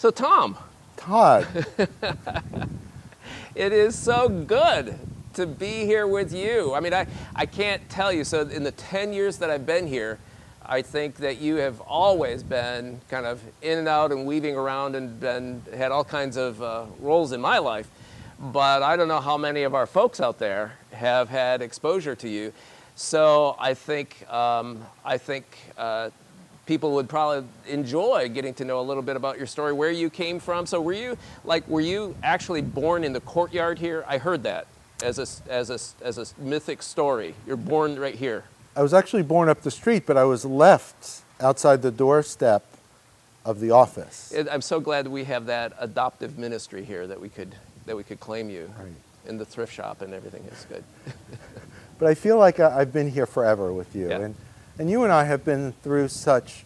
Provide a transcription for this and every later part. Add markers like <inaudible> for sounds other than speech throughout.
So, Tom, Todd, <laughs> it is so good to be here with you. I mean, I, I can't tell you. So, in the 10 years that I've been here, I think that you have always been kind of in and out and weaving around and been, had all kinds of uh, roles in my life. But I don't know how many of our folks out there have had exposure to you. So I think, um, I think uh, people would probably enjoy getting to know a little bit about your story, where you came from. So were you, like, were you actually born in the courtyard here? I heard that as a, as a, as a mythic story. You're born right here. I was actually born up the street, but I was left outside the doorstep of the office. I'm so glad that we have that adoptive ministry here that we could, that we could claim you Right. in the thrift shop and everything is good. <laughs> But I feel like I've been here forever with you. Yeah. And, and you and I have been through such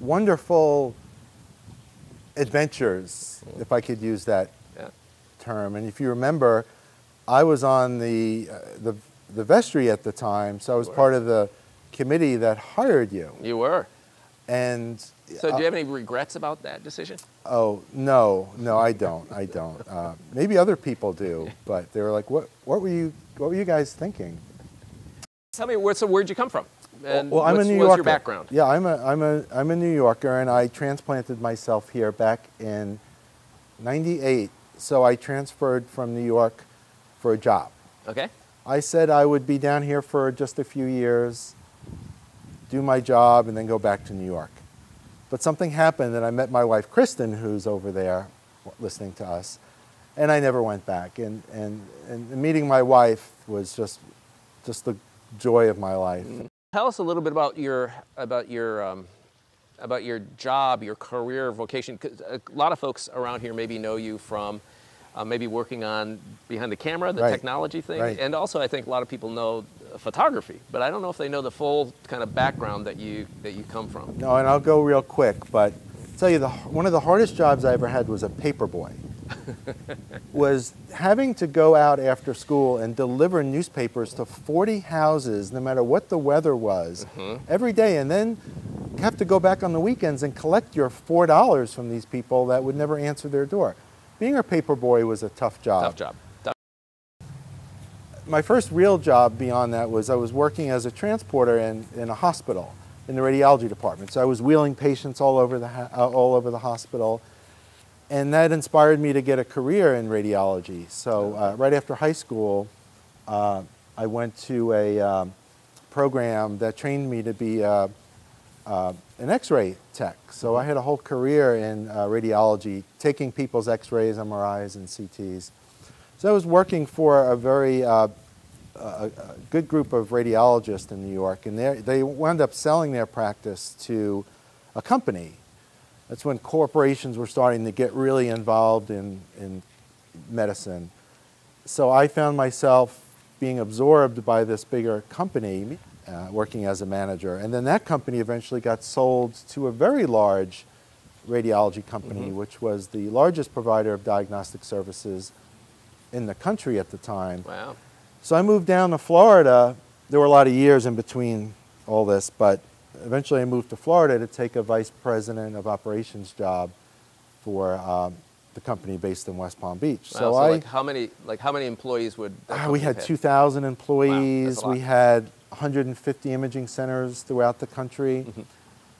wonderful adventures, if I could use that Yeah. term. And if you remember, I was on the, uh, the, the vestry at the time, so I was part of the committee that hired you. You were. And So do uh, you have any regrets about that decision? Oh no, no, I don't. I don't. <laughs> Uh, maybe other people do, but they were like, "What? What were you? What were you guys thinking?" Tell me, where, so where'd you come from? And well, I'm a New Yorker. your background? Yeah, I'm a, I'm a, I'm a New Yorker, and I transplanted myself here back in '98. So I transferred from New York for a job. Okay. I said I would be down here for just a few years, do my job, and then go back to New York. But something happened, and I met my wife, Kristen, who's over there listening to us, and I never went back. And, and, and meeting my wife was just, just the joy of my life. Mm-hmm. Tell us a little bit about your about your um, about your job, your career, vocation. A lot of folks around here maybe know you from uh, maybe working on behind the camera, the Right. technology thing, Right. and also I think a lot of people know uh, photography. But I don't know if they know the full kind of background that you that you come from. No, and I'll go real quick, but I'll tell you, the, one of the hardest jobs I ever had was a paper boy. <laughs> was having to go out after school and deliver newspapers to 40 houses, no matter what the weather was, every day, and then have to go back on the weekends and collect your four dollars from these people that would never answer their door. Being a paper boy was a tough job. Tough job. Tough. my first real job beyond that was I was working as a transporter in, in a hospital in the radiology department. So I was wheeling patients all over the uh, all over the hospital, and that inspired me to get a career in radiology. So uh, right after high school, uh, I went to a um, program that trained me to be uh, uh, an X-ray tech. So I had a whole career in uh, radiology, taking people's X-rays, MRIs, and CTs. So I was working for a very uh, a, a good group of radiologists in New York, and they they wound up selling their practice to a company. That's when corporations were starting to get really involved in, in medicine. So I found myself being absorbed by this bigger company, uh, working as a manager. And then that company eventually got sold to a very large radiology company, which was the largest provider of diagnostic services in the country at the time. Wow. So I moved down to Florida. There were a lot of years in between all this, but eventually I moved to Florida to take a vice president of operations job for um, the company based in West Palm Beach. Wow, So, so I, like how many like how many employees would that we had have 2,000 employees. lot. we had 150 imaging centers throughout the country. Mm-hmm.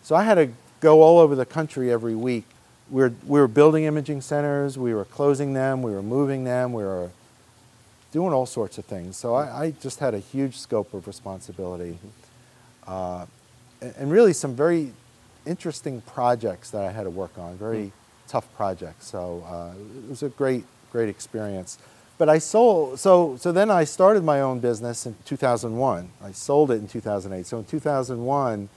So I had to go all over the country every week. We were, we were building imaging centers, we were closing them, we were moving them, we were doing all sorts of things. So I, I just had a huge scope of responsibility. Uh, and, really some very interesting projects that I had to work on, very tough projects. So uh, it was a great, great experience. But I sold, so, so then I started my own business in 2001. I sold it in 2008. So in 2001,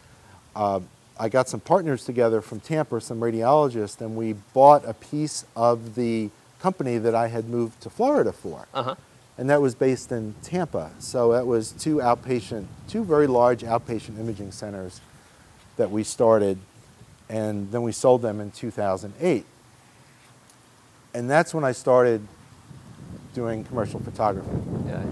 uh, I got some partners together from Tampa, some radiologists, and we bought a piece of the company that I had moved to Florida for. Uh-huh. And that was based in Tampa. So that was two outpatient, two very large outpatient imaging centers that we started. And then we sold them in 2008. And that's when I started doing commercial photography. Yeah.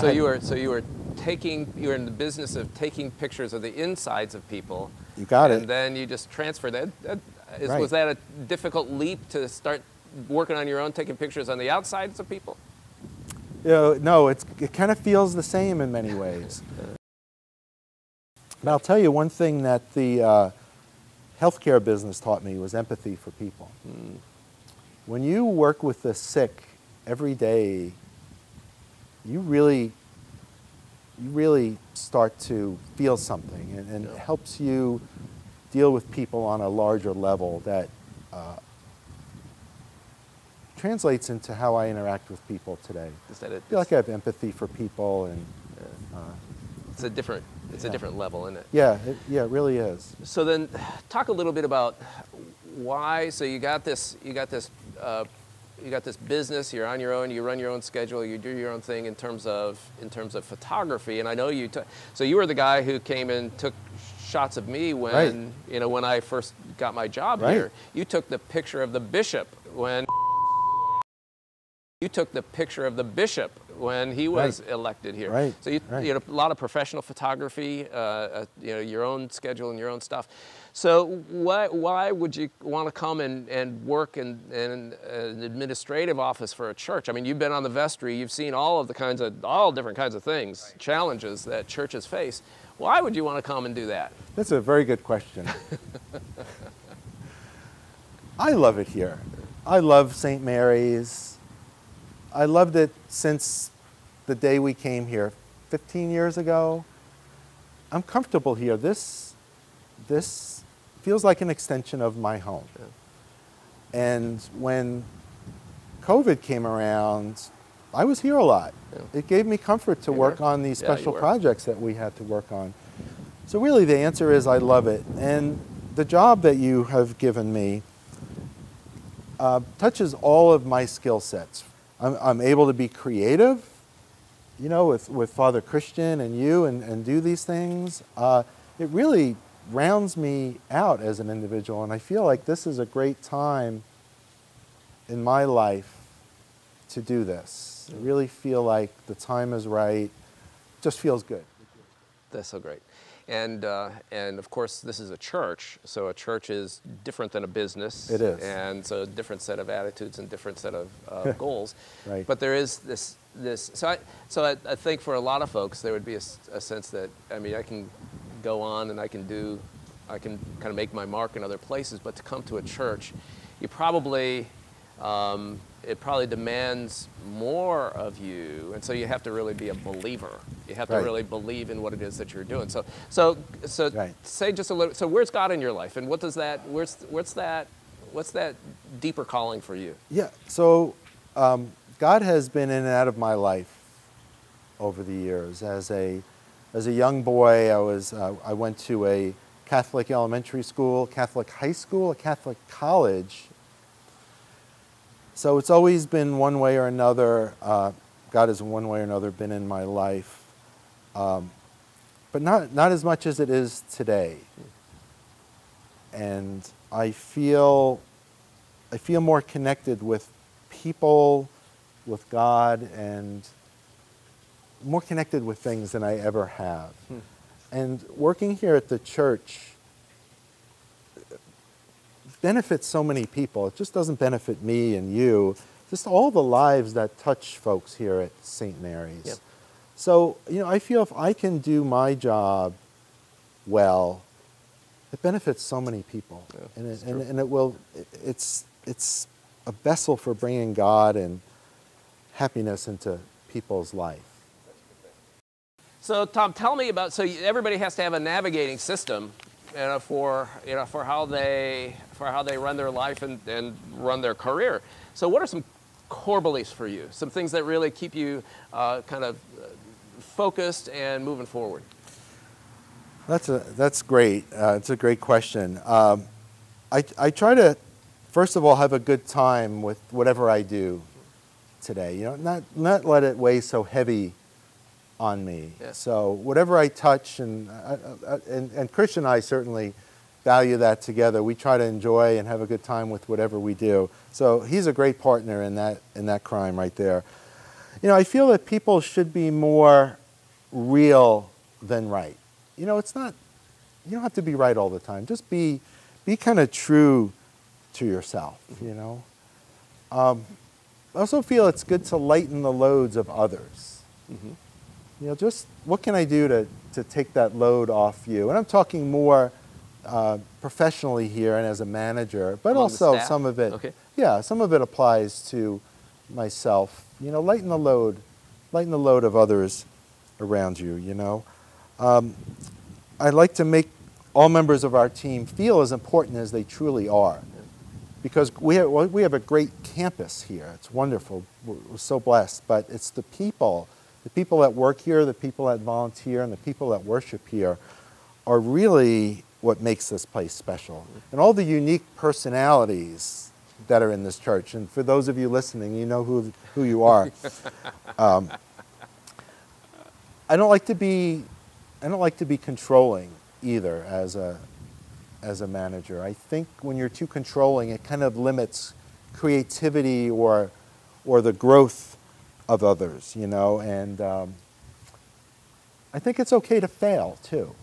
So had- you were so you were taking you were in the business of taking pictures of the insides of people. You got and it. And then you just transfer that. that Is, Right. Was that a difficult leap to start working on your own, taking pictures on the outsides of people? You know, no, it's, it kind of feels the same in many ways. But I'll tell you one thing that the uh, healthcare business taught me was empathy for people. When you work with the sick every day, you really, you really start to feel something, and, and it helps you deal with people on a larger level that uh, translates into how I interact with people today. Is that it? I feel like I have empathy for people, and uh, It's a different, it's a different level, isn't it? yeah, it, yeah, it really is. So then, talk a little bit about why. So you got this, you got this, uh, you got this business. You're on your own. You run your own schedule. You do your own thing in terms of in terms of photography. And I know you. took so you were the guy who came and took shots of me when Right. you know when I first got my job Right. here. You took the picture of the bishop when. You took the picture of the bishop when he was elected here. Right, So you, right. you know, a lot of professional photography, uh, uh, you know, your own schedule and your own stuff. So why, why would you want to come and, and work in, in an administrative office for a church? I mean, you've been on the vestry, you've seen all of the kinds of, all different kinds of things, challenges that churches face. Why would you want to come and do that? That's a very good question. <laughs> I love it here. I love St. Mary's. I loved it since the day we came here 15 years ago. I'm comfortable here. This, this feels like an extension of my home. And when COVID came around, I was here a lot. Yeah. It gave me comfort to You work were. on these Yeah, special projects that we had to work on. So really the answer is I love it. And the job that you have given me uh, touches all of my skill sets. I'm, I'm able to be creative, you know, with, with Father Christian and you and, and do these things. Uh, it really rounds me out as an individual. And I feel like this is a great time in my life to do this. I really feel like the time is right. Just feels good. That's so great. And, uh, and of course, this is a church, so a church is different than a business. It is. And so a different set of attitudes and different set of uh, <laughs> goals. Right. But there is this, this so, I, so I, I think for a lot of folks, there would be a sense that, I mean, I can go on and I can do, I can kind of make my mark in other places, but to come to a church, you probably, um, it probably demands more of you, and so you have to really be a believer. You have to really believe in what it is that you're doing. So, so, so Right. say just a little. So, where's God in your life, and what does that? Where's what's that? What's that deeper calling for you? Yeah, so um, God has been in and out of my life over the years. As a, as a young boy, I, was, uh, I went to a Catholic elementary school, Catholic high school, a Catholic college. So it's always been one way or another, uh, God has one way or another been in my life. Um, but not, not as much as it is today. And I feel I feel more connected with people, with God, and more connected with things than I ever have. And working here at the church benefits so many people. It just doesn't benefit me and you, just all the lives that touch folks here at St. Mary's. Yep. So, you know, I feel if I can do my job well, it benefits so many people. Yeah, and, it, and, and it will, it's, it's a vessel for bringing God and happiness into people's life. So, Tom, tell me about. So, everybody has to have a navigating system, you know, for you know, for how they for how they run their life and, and run their career. So, what are some core beliefs for you? Some things that really keep you uh, kind of uh, focused and moving forward. That's, a, that's great. Uh, it's a great question. Um, I, I try to, first of all, have a good time with whatever I do today. You know, not, not let it weigh so heavy on me. Yeah. So whatever I touch, and, uh, uh, and, and Chris and I certainly value that together. We try to enjoy and have a good time with whatever we do. So he's a great partner in that, in that crime right there. You know, I feel that people should be more real than right. You know, it's not, you don't have to be right all the time. Just be, be kind of true to yourself, you know. Um, I also feel it's good to lighten the loads of others. Mm-hmm. You know, just what can I do to, to take that load off you? And I'm talking more uh, professionally here and as a manager, but Among also some of it, Okay. yeah, some of it applies to myself. You know, lighten the load, lighten the load of others around you. You know, um, I like to make all members of our team feel as important as they truly are, because we have well, we have a great campus here. It's wonderful. We're, we're so blessed. But it's the people, the people that work here, the people that volunteer, and the people that worship here, are really what makes this place special. And all the unique personalities that are in this church. And for those of you listening, you know who who you are. <laughs> Um, I don't like to be, I don't like to be controlling either as a, as a manager. I think when you're too controlling, it kind of limits creativity or, or the growth of others, you know. And um, I think it's okay to fail too.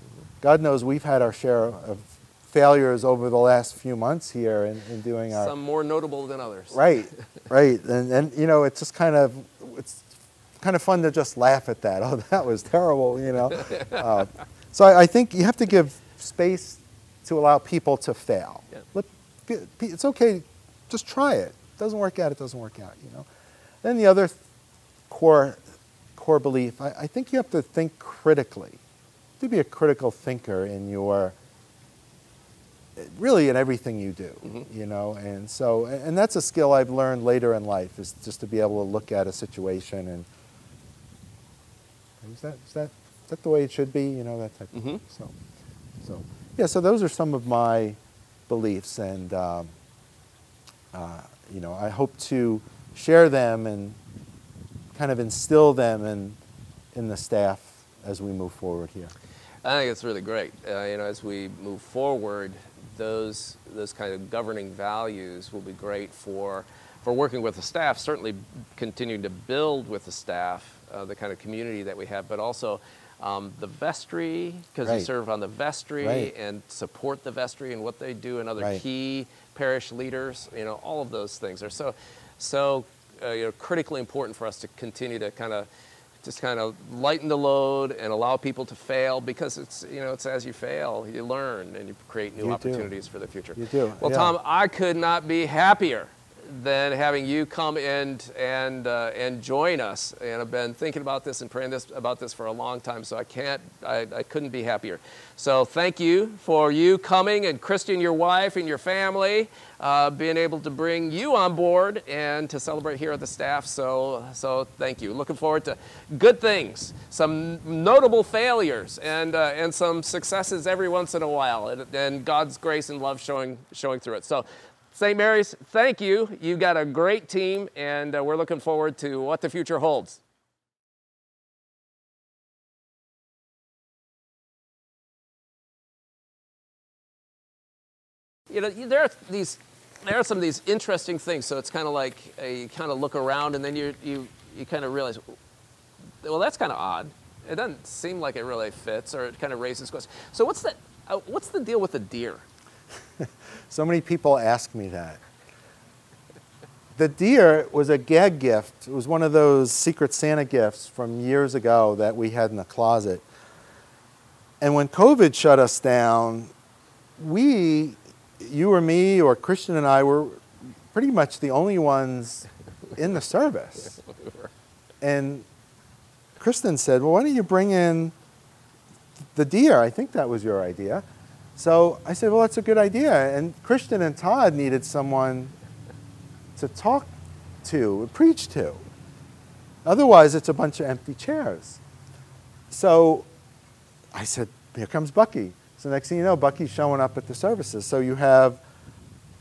God knows we've had our share of failures over the last few months here in, in doing our Some more notable than others. Right, <laughs> right, and and you know it's just kind of it's kind of fun to just laugh at that. <laughs> Oh, that was terrible, you know. <laughs> uh, so I, I think you have to give space to allow people to fail. Yeah. Let, it's okay, just try it. It Doesn't work out, it doesn't work out, you know. Then the other core core belief, I, I think you have to think critically. To be a critical thinker in your really in everything you do, Mm-hmm. you know, and so, and that's a skill I've learned later in life is just to be able to look at a situation and is that is that is that the way it should be, you know, that type. Of Mhm. thing. So, so yeah, so those are some of my beliefs, and um, uh, you know, I hope to share them and kind of instill them in in the staff as we move forward here. I think it's really great. Uh, you know, as we move forward, those those kind of governing values will be great for for working with the staff. Certainly, continuing to build with the staff uh, the kind of community that we have, but also um, the vestry because you Right. serve on the vestry Right. and support the vestry and what they do, and other Right. key parish leaders. You know, all of those things are so so uh, you know critically important for us to continue to kind of just kind of lighten the load and allow people to fail because it's you know it's as you fail you learn and you create new You do. opportunities for the future. You do, Well, yeah. Tom, I could not be happier than having you come and and uh, and join us. And I've been thinking about this and praying this about this for a long time, so I can't I, I couldn't be happier. So thank you for you coming and Kristen, your wife and your family, uh, being able to bring you on board and to celebrate here at the staff. So so thank you. Looking forward to good things, some notable failures, and uh, and some successes every once in a while, and, and God's grace and love showing showing through it. So. St. Mary's, thank you. You've got a great team, and uh, we're looking forward to what the future holds. You know, there are these, there are some of these interesting things. So it's kind of like uh, you kind of look around, and then you you you kind of realize, well, that's kind of odd. It doesn't seem like it really fits, or it kind of raises questions. So what's the uh, what's the deal with the deer? <laughs> So many people ask me that. The deer was a gag gift. It was one of those Secret Santa gifts from years ago that we had in the closet. And when COVID shut us down, we, you or me or Christian and I, were pretty much the only ones in the service. <laughs> And Kristen said, Well, why don't you bring in the deer? I think that was your idea. So I said, Well, that's a good idea. And Christian and Todd needed someone to talk to, preach to. Otherwise, it's a bunch of empty chairs. So I said, Here comes Bucky. So next thing you know, Bucky's showing up at the services. So you have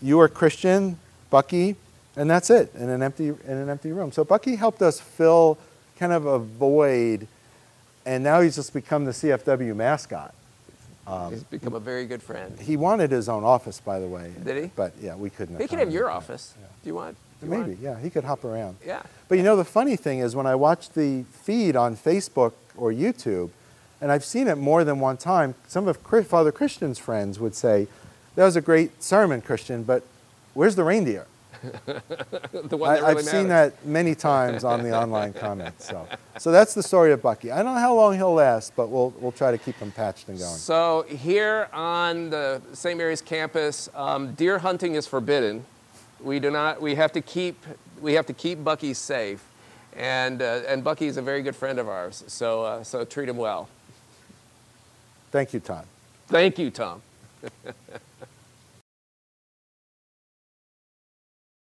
you are Christian, Bucky, and that's it in an empty in an empty room. So Bucky helped us fill kind of a void, and now he's just become the CFW mascot. Um, He's become a very good friend. He wanted his own office, by the way. Did he? But yeah, we couldn't. He could have your that. office. Do you want? do you Maybe, want- yeah, he could hop around. Yeah. But you know, the funny thing is when I watch the feed on Facebook or YouTube, and I've seen it more than one time, some of Father Christian's friends would say, that was a great sermon, Christian, but Where's the reindeer? <laughs> the one that I, really have seen that many times on the online <laughs> comments. So, so that's the story of Bucky. I don't know how long he'll last, but we'll, we'll try to keep him patched and going. So here on the St. Mary's campus, um, deer hunting is forbidden. We do not. We have to keep. We have to keep Bucky safe, and uh, and Bucky is a very good friend of ours. So uh, so treat him well. Thank you, Todd. Thank you, Tom. <laughs>